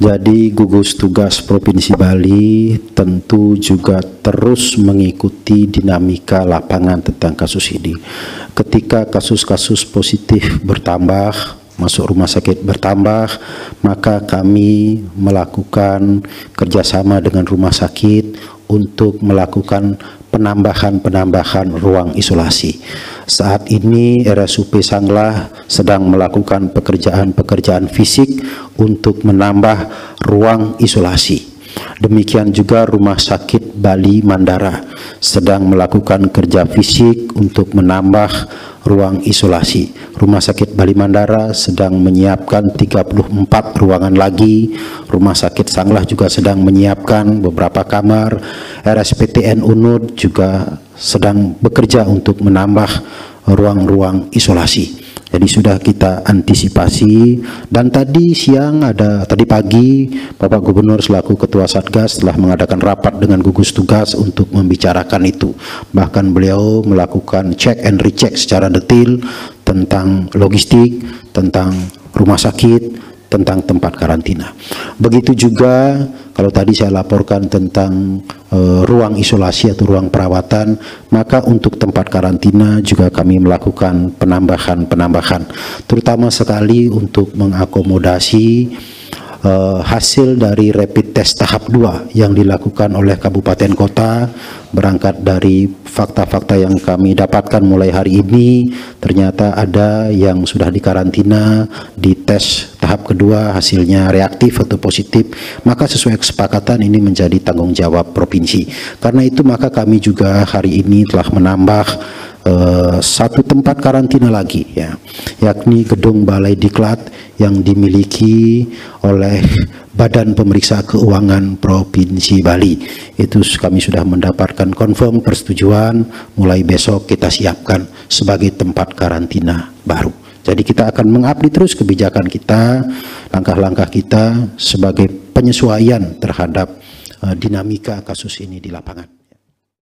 Jadi gugus tugas Provinsi Bali tentu juga terus mengikuti dinamika lapangan tentang kasus ini. Ketika kasus-kasus positif bertambah, masuk rumah sakit bertambah, maka kami melakukan kerjasama dengan rumah sakit untuk melakukan penambahan-penambahan ruang isolasi. Saat ini RSUP Sanglah sedang melakukan pekerjaan-pekerjaan fisik untuk menambah ruang isolasi. Demikian juga Rumah Sakit Bali Mandara sedang melakukan kerja fisik untuk menambah ruang isolasi. Rumah Sakit Bali Mandara sedang menyiapkan 34 ruangan lagi. Rumah Sakit Sanglah juga sedang menyiapkan beberapa kamar. RSPTN Unud juga sedang bekerja untuk menambah ruang-ruang isolasi. Jadi sudah kita antisipasi dan tadi siang ada tadi pagi Bapak Gubernur selaku Ketua Satgas telah mengadakan rapat dengan gugus tugas untuk membicarakan itu. Bahkan beliau melakukan check and recheck secara detail tentang logistik, tentang rumah sakit, tentang tempat karantina. Begitu juga kalau tadi saya laporkan tentang uh, ruang isolasi atau ruang perawatan, maka untuk tempat karantina juga kami melakukan penambahan-penambahan, terutama sekali untuk mengakomodasi uh, hasil dari rapid test tahap 2 yang dilakukan oleh kabupaten kota berangkat dari fakta-fakta yang kami dapatkan mulai hari ini. Ternyata ada yang sudah dikarantina di tes tahap kedua hasilnya reaktif atau positif maka sesuai kesepakatan ini menjadi tanggung jawab provinsi karena itu maka kami juga hari ini telah menambah uh, satu tempat karantina lagi ya yakni gedung Balai Diklat yang dimiliki oleh Badan Pemeriksa Keuangan Provinsi Bali. Itu kami sudah mendapatkan confirm persetujuan mulai besok kita siapkan sebagai tempat karantina baru. Jadi kita akan mengupdate terus kebijakan kita, langkah-langkah kita sebagai penyesuaian terhadap uh, dinamika kasus ini di lapangan.